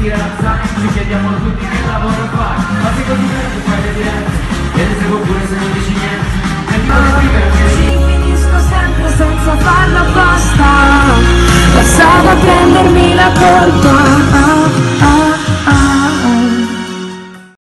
metti relaxare Ci chiediamo tutti che lavoro fai Ma se così fai le dirette. E le seguo pure se non